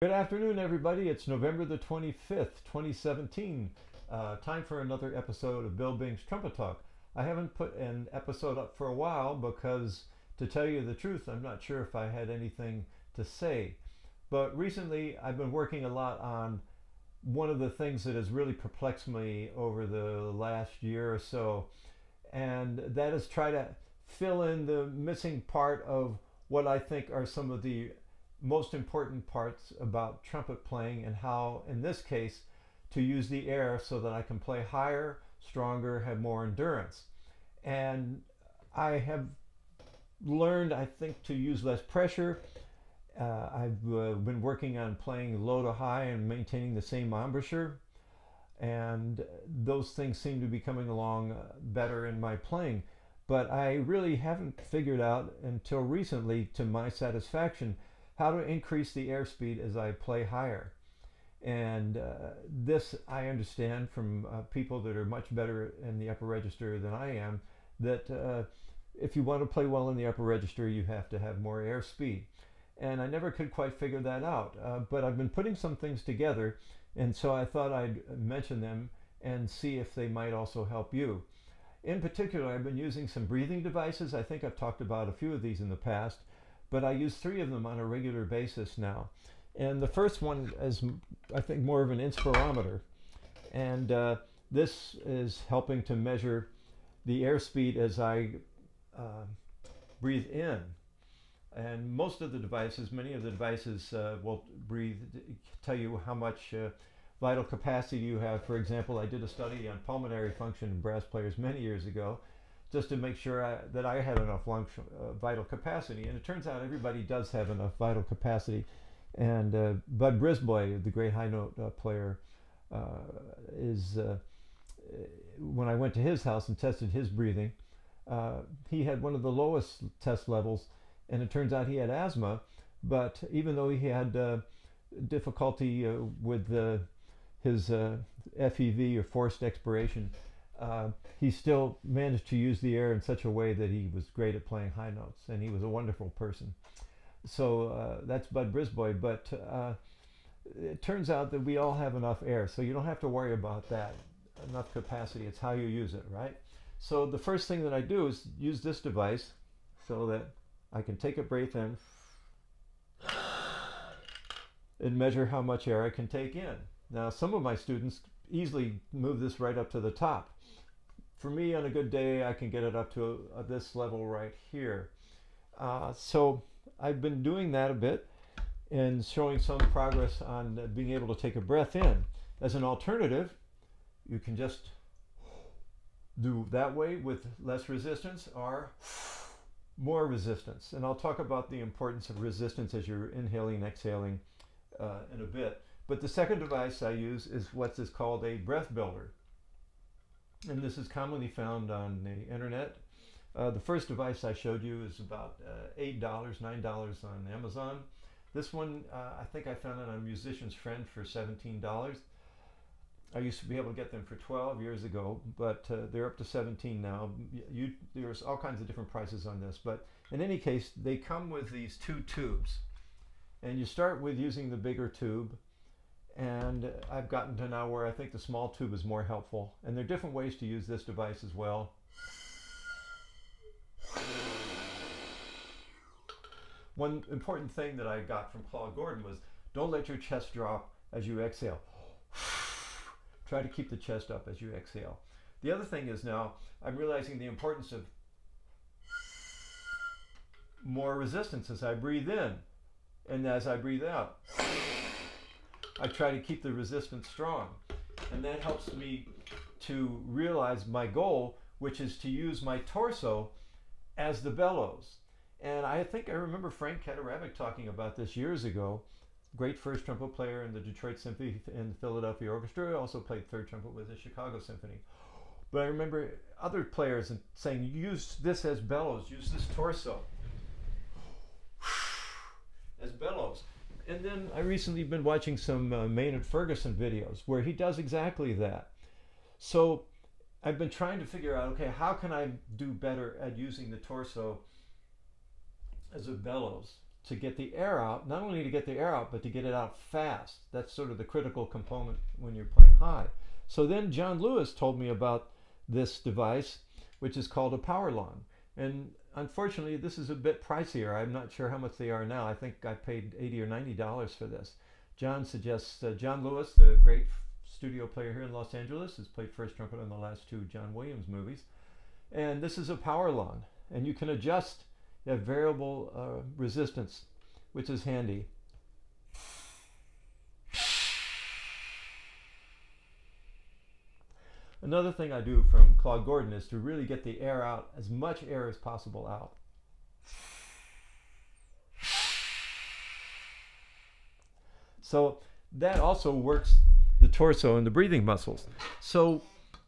Good afternoon, everybody. It's November the 25th, 2017. Uh, time for another episode of Bill Bing's Trumpet Talk. I haven't put an episode up for a while because, to tell you the truth, I'm not sure if I had anything to say. But recently, I've been working a lot on one of the things that has really perplexed me over the last year or so, and that is try to fill in the missing part of what I think are some of the most important parts about trumpet playing and how, in this case, to use the air so that I can play higher, stronger, have more endurance. And I have learned, I think, to use less pressure. Uh, I've uh, been working on playing low to high and maintaining the same embouchure. And those things seem to be coming along uh, better in my playing. But I really haven't figured out until recently, to my satisfaction, how to increase the airspeed as I play higher. And uh, this I understand from uh, people that are much better in the upper register than I am, that uh, if you want to play well in the upper register, you have to have more airspeed. And I never could quite figure that out, uh, but I've been putting some things together, and so I thought I'd mention them and see if they might also help you. In particular, I've been using some breathing devices. I think I've talked about a few of these in the past but I use three of them on a regular basis now. And the first one is, I think, more of an inspirometer. And uh, this is helping to measure the airspeed as I uh, breathe in. And most of the devices, many of the devices uh, will breathe, tell you how much uh, vital capacity you have. For example, I did a study on pulmonary function in brass players many years ago just to make sure I, that I had enough lung uh, vital capacity. And it turns out everybody does have enough vital capacity. And uh, Bud Brisbois, the great high note uh, player, uh, is uh, when I went to his house and tested his breathing, uh, he had one of the lowest test levels, and it turns out he had asthma. But even though he had difficulty with his FEV or forced expiration, uh, he still managed to use the air in such a way that he was great at playing high notes, and he was a wonderful person. So uh, that's Bud Brisbois, but uh, it turns out that we all have enough air, so you don't have to worry about that. Enough capacity, it's how you use it, right? So the first thing that I do is use this device so that I can take a breath in and measure how much air I can take in. Now, some of my students easily move this right up to the top. For me on a good day I can get it up to a, this level right here. Uh, so I've been doing that a bit and showing some progress on being able to take a breath in. As an alternative you can just do that way with less resistance or more resistance. And I'll talk about the importance of resistance as you're inhaling and exhaling uh, in a bit but the second device I use is what is called a breath builder and this is commonly found on the internet. Uh, the first device I showed you is about uh, $8, $9 on Amazon. This one, uh, I think I found it on a Musician's Friend for $17. I used to be able to get them for 12 years ago, but uh, they're up to 17 now. You, there's all kinds of different prices on this, but in any case, they come with these two tubes. And you start with using the bigger tube, and I've gotten to now where I think the small tube is more helpful. And there are different ways to use this device as well. One important thing that I got from Claude Gordon was don't let your chest drop as you exhale. Try to keep the chest up as you exhale. The other thing is now I'm realizing the importance of more resistance as I breathe in and as I breathe out. I try to keep the resistance strong. And that helps me to realize my goal, which is to use my torso as the bellows. And I think I remember Frank Kaderabek talking about this years ago. Great first trumpet player in the Detroit Symphony and the Philadelphia Orchestra. He also played third trumpet with the Chicago Symphony. But I remember other players saying, use this as bellows, use this torso as bellows. And then I recently been watching some uh, Maynard Ferguson videos where he does exactly that. So I've been trying to figure out, okay, how can I do better at using the torso as a bellows? to get the air out, not only to get the air out, but to get it out fast. That's sort of the critical component when you're playing high. So then John Lewis told me about this device, which is called a power lung. And unfortunately, this is a bit pricier. I'm not sure how much they are now. I think I paid 80 or 90 dollars for this. John suggests uh, John Lewis, the great studio player here in Los Angeles, has played first trumpet in the last two John Williams movies. And this is a power lung, and you can adjust a variable uh, resistance, which is handy. Another thing I do from Claude Gordon is to really get the air out, as much air as possible out. So that also works the torso and the breathing muscles. So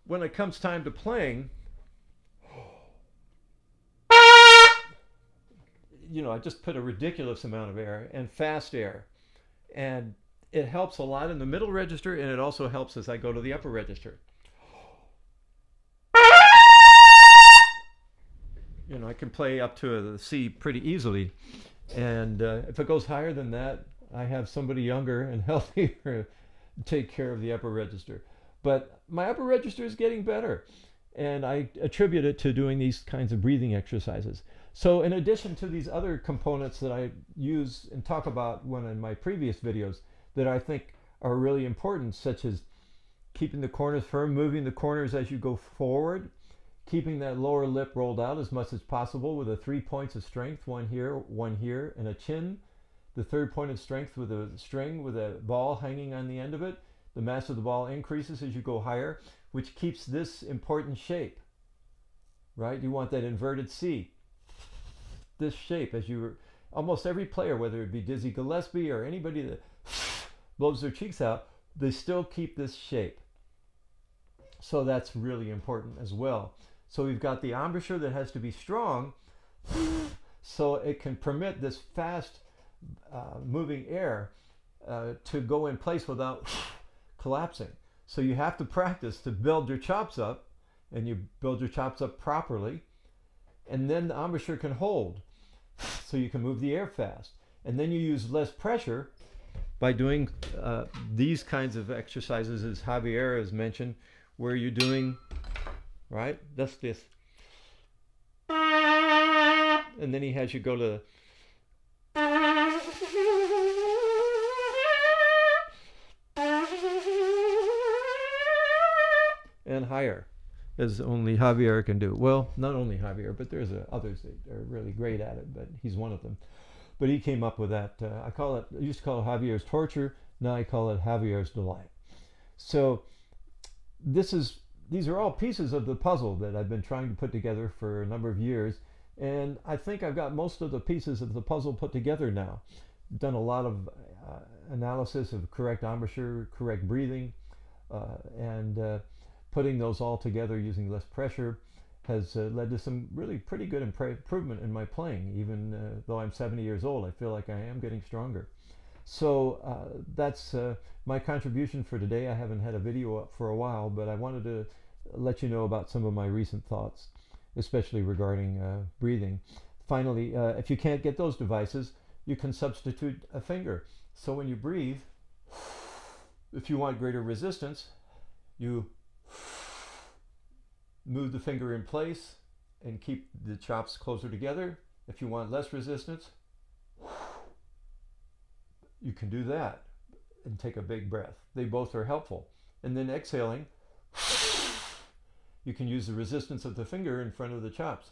when it comes time to playing, you know, I just put a ridiculous amount of air and fast air. And it helps a lot in the middle register and it also helps as I go to the upper register. You know, I can play up to a C pretty easily. And uh, if it goes higher than that, I have somebody younger and healthier take care of the upper register. But my upper register is getting better. And I attribute it to doing these kinds of breathing exercises. So in addition to these other components that I use and talk about when in my previous videos that I think are really important, such as keeping the corners firm, moving the corners as you go forward, keeping that lower lip rolled out as much as possible with a three points of strength, one here, one here, and a chin. The third point of strength with a string with a ball hanging on the end of it. The mass of the ball increases as you go higher, which keeps this important shape, right? You want that inverted C this shape as you almost every player, whether it be Dizzy Gillespie or anybody that blows their cheeks out, they still keep this shape. So that's really important as well. So we've got the embouchure that has to be strong so it can permit this fast uh, moving air uh, to go in place without collapsing. So you have to practice to build your chops up and you build your chops up properly and then the embouchure can hold so you can move the air fast. And then you use less pressure by doing uh, these kinds of exercises, as Javier has mentioned, where you're doing, right? That's this. And then he has you go to and higher as only Javier can do. Well, not only Javier, but there's uh, others that are really great at it, but he's one of them. But he came up with that. Uh, I call it, I used to call it Javier's torture. Now I call it Javier's delight. So this is, these are all pieces of the puzzle that I've been trying to put together for a number of years. And I think I've got most of the pieces of the puzzle put together now. Done a lot of uh, analysis of correct embouchure, correct breathing, uh, and uh, putting those all together using less pressure has uh, led to some really pretty good improvement in my playing. Even uh, though I'm 70 years old, I feel like I am getting stronger. So uh, that's uh, my contribution for today. I haven't had a video up for a while, but I wanted to let you know about some of my recent thoughts, especially regarding uh, breathing. Finally, uh, if you can't get those devices, you can substitute a finger. So when you breathe, if you want greater resistance, you move the finger in place and keep the chops closer together. If you want less resistance, you can do that and take a big breath. They both are helpful. And then exhaling, you can use the resistance of the finger in front of the chops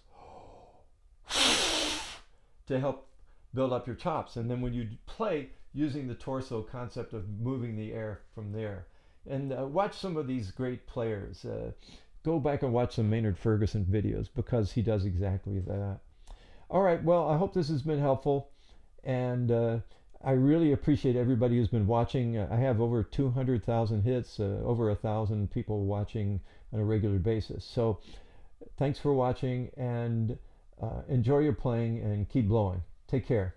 to help build up your chops. And then when you play, using the torso concept of moving the air from there. And uh, watch some of these great players. Uh, go back and watch some Maynard Ferguson videos because he does exactly that. All right, well, I hope this has been helpful. And uh, I really appreciate everybody who's been watching. Uh, I have over 200,000 hits, uh, over a 1,000 people watching on a regular basis. So thanks for watching and uh, enjoy your playing and keep blowing. Take care.